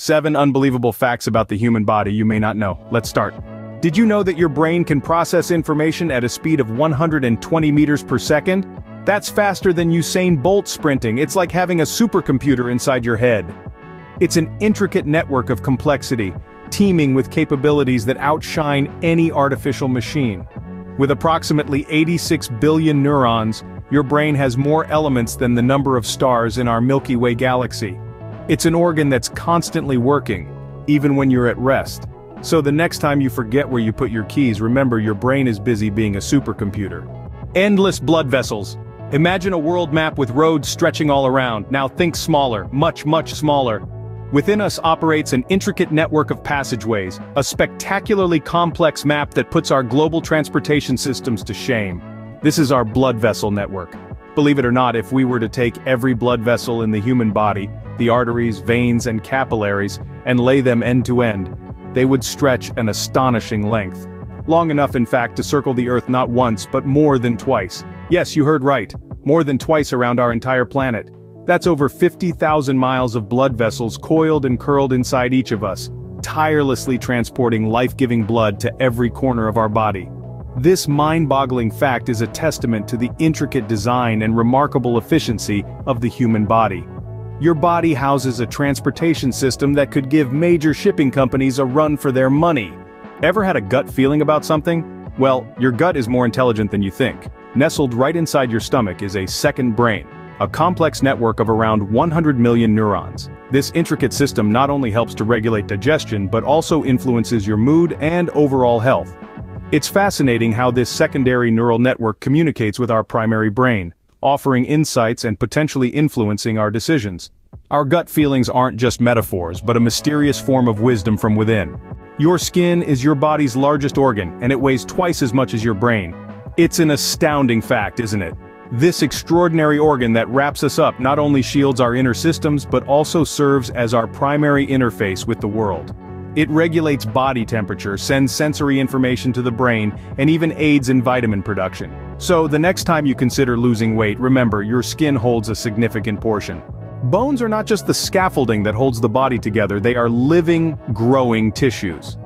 7 unbelievable facts about the human body you may not know. Let's start. Did you know that your brain can process information at a speed of 120 meters per second? That's faster than Usain Bolt sprinting, it's like having a supercomputer inside your head. It's an intricate network of complexity, teeming with capabilities that outshine any artificial machine. With approximately 86 billion neurons, your brain has more elements than the number of stars in our Milky Way galaxy. It's an organ that's constantly working, even when you're at rest. So the next time you forget where you put your keys remember your brain is busy being a supercomputer. Endless blood vessels. Imagine a world map with roads stretching all around, now think smaller, much much smaller. Within us operates an intricate network of passageways, a spectacularly complex map that puts our global transportation systems to shame. This is our blood vessel network. Believe it or not, if we were to take every blood vessel in the human body, the arteries, veins, and capillaries, and lay them end to end, they would stretch an astonishing length. Long enough in fact to circle the Earth not once but more than twice. Yes, you heard right, more than twice around our entire planet. That's over 50,000 miles of blood vessels coiled and curled inside each of us, tirelessly transporting life-giving blood to every corner of our body. This mind-boggling fact is a testament to the intricate design and remarkable efficiency of the human body. Your body houses a transportation system that could give major shipping companies a run for their money. Ever had a gut feeling about something? Well, your gut is more intelligent than you think. Nestled right inside your stomach is a second brain, a complex network of around 100 million neurons. This intricate system not only helps to regulate digestion but also influences your mood and overall health. It's fascinating how this secondary neural network communicates with our primary brain, offering insights and potentially influencing our decisions. Our gut feelings aren't just metaphors but a mysterious form of wisdom from within. Your skin is your body's largest organ and it weighs twice as much as your brain. It's an astounding fact, isn't it? This extraordinary organ that wraps us up not only shields our inner systems but also serves as our primary interface with the world. It regulates body temperature, sends sensory information to the brain, and even aids in vitamin production. So the next time you consider losing weight remember your skin holds a significant portion. Bones are not just the scaffolding that holds the body together, they are living, growing tissues.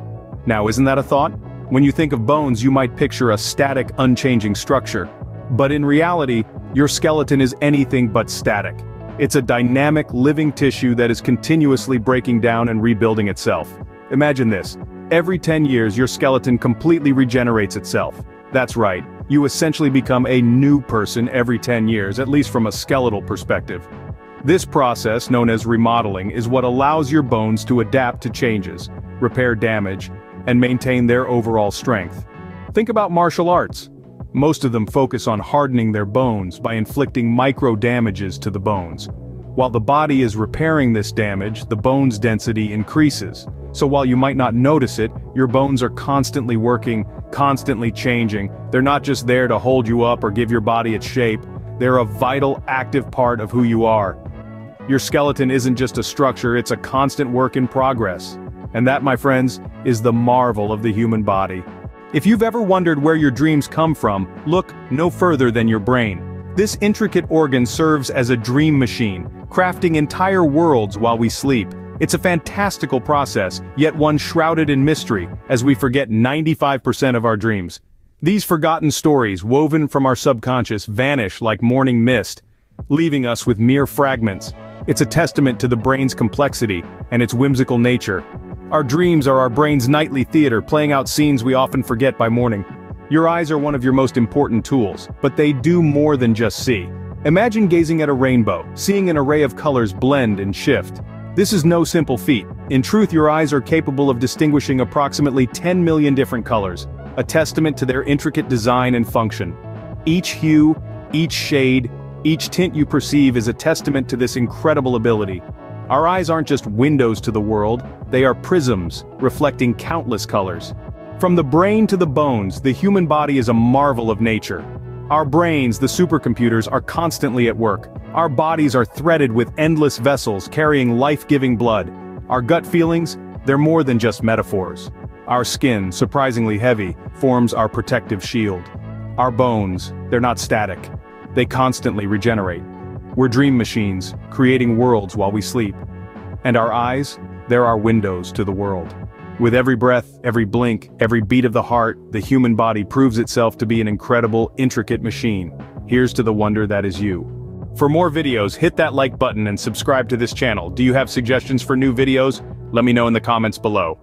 Now isn't that a thought? When you think of bones you might picture a static, unchanging structure. But in reality, your skeleton is anything but static. It's a dynamic, living tissue that is continuously breaking down and rebuilding itself. Imagine this. Every 10 years your skeleton completely regenerates itself. That's right, you essentially become a new person every 10 years, at least from a skeletal perspective. This process, known as remodeling, is what allows your bones to adapt to changes, repair damage, and maintain their overall strength. Think about martial arts. Most of them focus on hardening their bones by inflicting micro-damages to the bones. While the body is repairing this damage, the bone's density increases. So while you might not notice it, your bones are constantly working, constantly changing. They're not just there to hold you up or give your body its shape, they're a vital, active part of who you are. Your skeleton isn't just a structure, it's a constant work in progress. And that, my friends, is the marvel of the human body. If you've ever wondered where your dreams come from, look no further than your brain. This intricate organ serves as a dream machine, crafting entire worlds while we sleep. It's a fantastical process, yet one shrouded in mystery, as we forget 95% of our dreams. These forgotten stories, woven from our subconscious, vanish like morning mist, leaving us with mere fragments. It's a testament to the brain's complexity and its whimsical nature, our dreams are our brain's nightly theater playing out scenes we often forget by morning. Your eyes are one of your most important tools, but they do more than just see. Imagine gazing at a rainbow, seeing an array of colors blend and shift. This is no simple feat. In truth your eyes are capable of distinguishing approximately 10 million different colors, a testament to their intricate design and function. Each hue, each shade, each tint you perceive is a testament to this incredible ability. Our eyes aren't just windows to the world, they are prisms, reflecting countless colors. From the brain to the bones, the human body is a marvel of nature. Our brains, the supercomputers, are constantly at work. Our bodies are threaded with endless vessels carrying life-giving blood. Our gut feelings, they're more than just metaphors. Our skin, surprisingly heavy, forms our protective shield. Our bones, they're not static. They constantly regenerate. We're dream machines, creating worlds while we sleep. And our eyes? they're our windows to the world. With every breath, every blink, every beat of the heart, the human body proves itself to be an incredible, intricate machine. Here's to the wonder that is you. For more videos, hit that like button and subscribe to this channel. Do you have suggestions for new videos? Let me know in the comments below.